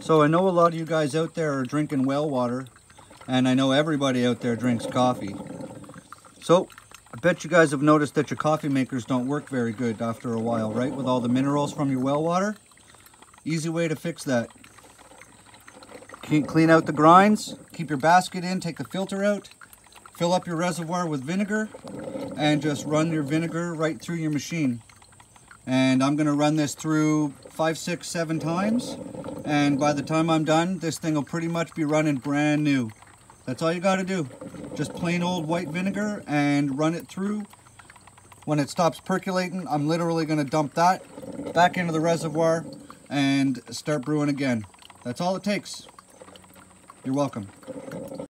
So I know a lot of you guys out there are drinking well water, and I know everybody out there drinks coffee. So I bet you guys have noticed that your coffee makers don't work very good after a while, right? With all the minerals from your well water. Easy way to fix that. Clean out the grinds, keep your basket in, take the filter out, fill up your reservoir with vinegar, and just run your vinegar right through your machine. And I'm gonna run this through five, six, seven times. And by the time I'm done, this thing will pretty much be running brand new. That's all you gotta do. Just plain old white vinegar and run it through. When it stops percolating, I'm literally gonna dump that back into the reservoir and start brewing again. That's all it takes. You're welcome.